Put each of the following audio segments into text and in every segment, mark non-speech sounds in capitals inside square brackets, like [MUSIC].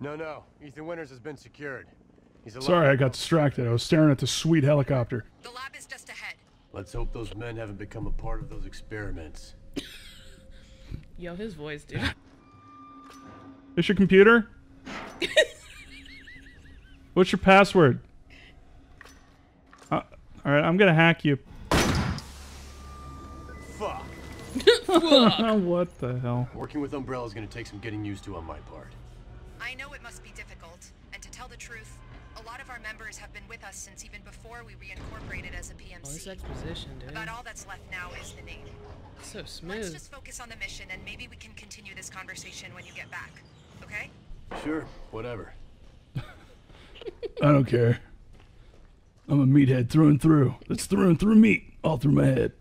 No, no. Ethan Winters has been secured. He's alive. Sorry, I got distracted. I was staring at the sweet helicopter. The lab is just ahead. Let's hope those men haven't become a part of those experiments. [COUGHS] Yo, his voice, dude. [COUGHS] Is your computer? [LAUGHS] What's your password? Uh, all right, I'm gonna hack you. Fuck. [LAUGHS] [LAUGHS] what the hell? Working with Umbrella is gonna take some getting used to on my part. I know it must be difficult, and to tell the truth, a lot of our members have been with us since even before we reincorporated as a Oh, this PMC. exposition, dude. About all that's left now is the name. So Let's just focus on the mission, and maybe we can continue this conversation when you get back. Okay? Sure, whatever. [LAUGHS] I don't care. I'm a meathead through and through. That's through and through meat, all through my head.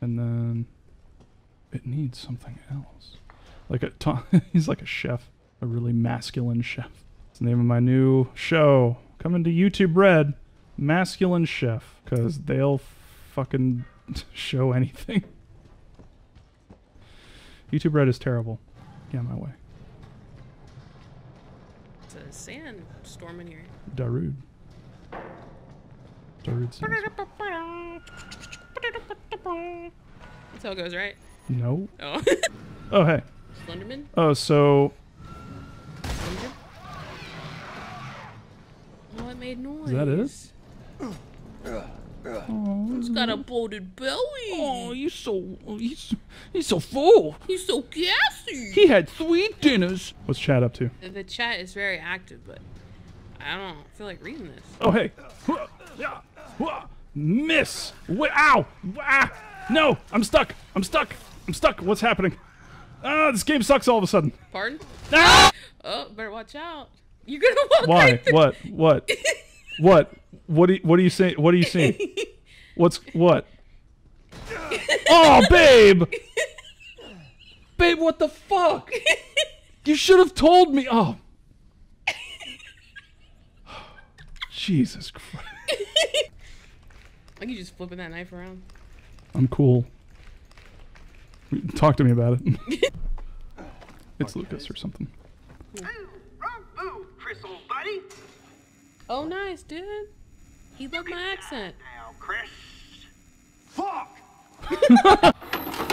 And then it needs something else. Like a [LAUGHS] he's like a chef, a really masculine chef. It's the name of my new show coming to YouTube Red, Masculine Chef, because they'll fucking [LAUGHS] show anything. YouTube Red is terrible. Get out my way. It's a sandstorm in here. Darude. Darude sounds. That's how it goes, right? No. Oh. Oh, hey. Slenderman? Oh, so Slender? Oh, it made noise. that it? It's got a bloated belly. Oh, he's so he's he's so full. He's so gassy. He had three dinners. What's Chad up to? The- The chat is very active, but I don't feel like reading this. Oh, hey. Miss. Wait, ow. Ah. No, I'm stuck. I'm stuck. I'm stuck. What's happening? Ah, this game sucks all of a sudden. Pardon? Ah! Oh, better watch out. You're gonna walk Why? right through. What? What? [LAUGHS] What? What do you, what are you saying? What are you seeing? What's what? [LAUGHS] Oh, babe! Babe, what the fuck? [LAUGHS] You should have told me. Oh. [SIGHS] Jesus Christ. Like you just flipping that knife around. I'm cool. [LAUGHS] Talk to me about it. [LAUGHS] it's Lucas or something. Wrong move, Chris, old buddy. Oh, nice, dude. He loved my accent. Now, Chris. Fuck! [LAUGHS]